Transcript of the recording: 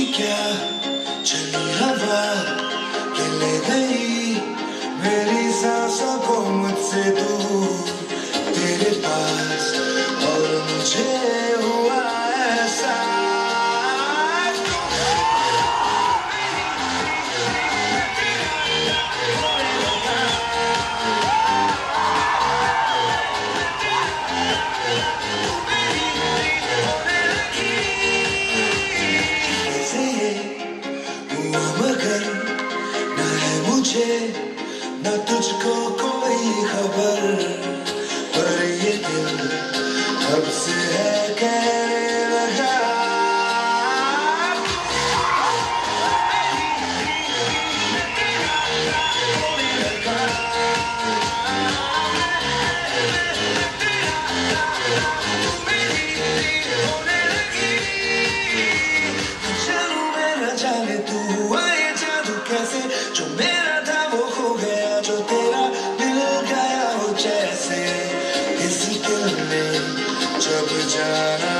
ऐसी क्या? चली हवा के ले गई। मेरी सांसों को मुझसे दूर तेरे पास। मुझे न तुझको कोई खबर, पर ये दिल कब से है कहने लगा चलूँ मैं Shabjana